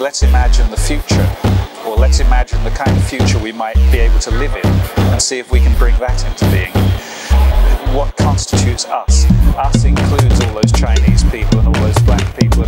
let's imagine the future, or let's imagine the kind of future we might be able to live in, and see if we can bring that into being. What constitutes us? Us includes all those Chinese people and all those black people